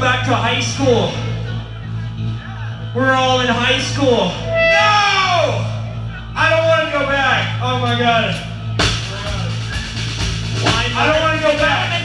back to high school. We're all in high school. No! I don't want to go back. Oh my god. I don't want to go back.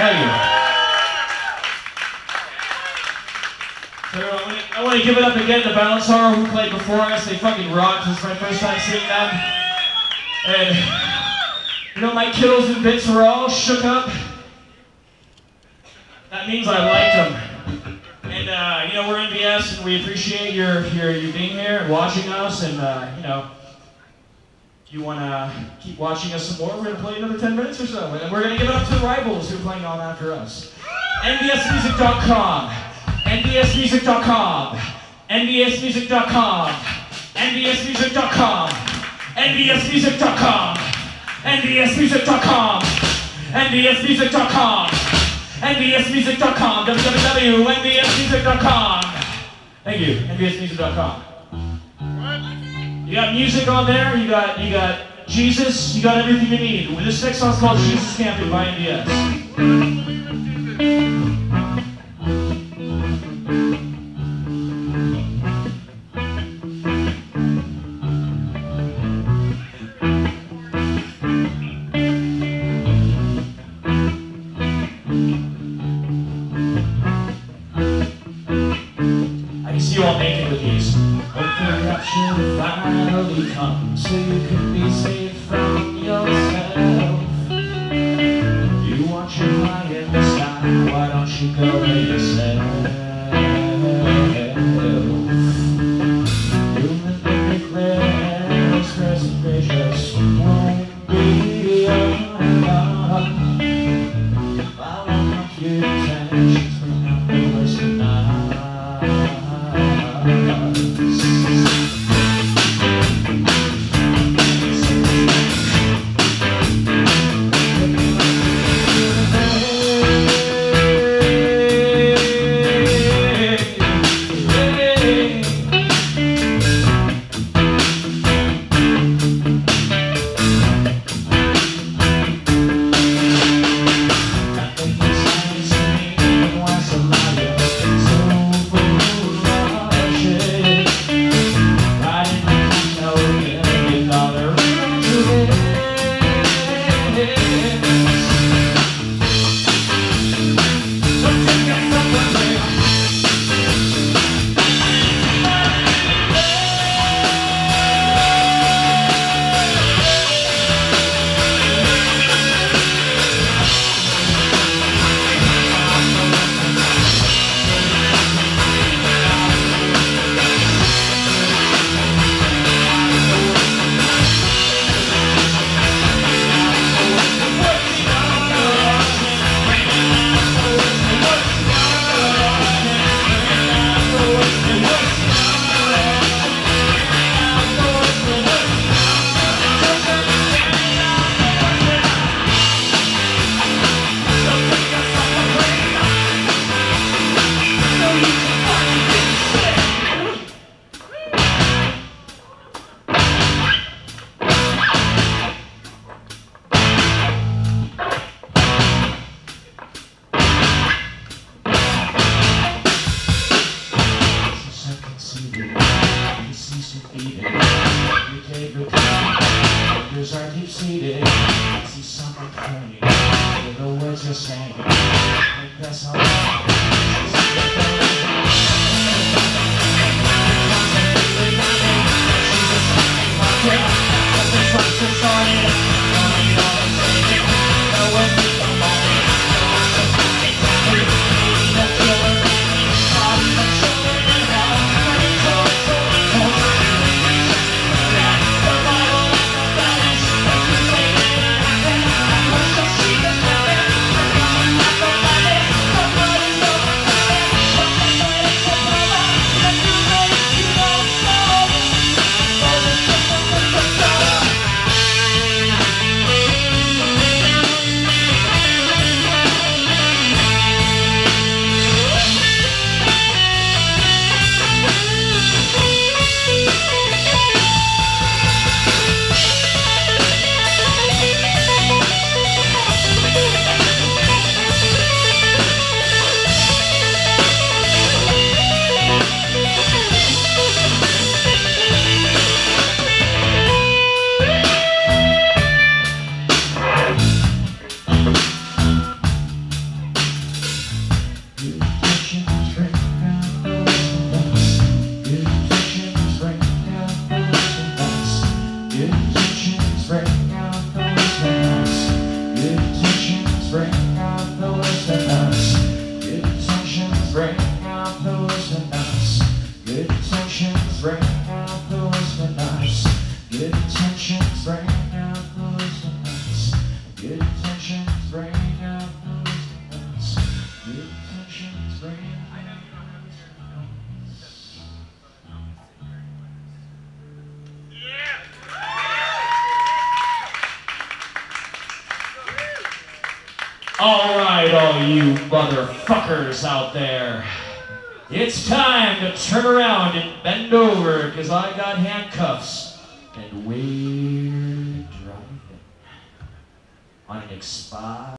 Thank you. So I want to give it up again to Balance Horror who played before us. They fucking rocked. This is my first time seeing them. And, you know, my kills and bits were all shook up. That means I liked them. And, uh, you know, we're NVS and we appreciate your, your, you being here and watching us. And, uh, you know, you want to keep watching us some more, we're going to play another 10 minutes or so. And we're going to give it up to the rivals who are playing on after us. NVSmusic.com. NVSmusic.com. NVSmusic.com. NVSmusic.com. NVSmusic.com. NVSmusic.com. NVSmusic.com. NVSmusic.com. www.nvsmusic.com. Thank you. NVSmusic.com. You got music on there. You got you got Jesus. You got everything you need. This next song's called Jesus Camping by NVS. All you motherfuckers out there. It's time to turn around and bend over because I got handcuffs and we're driving on an expired.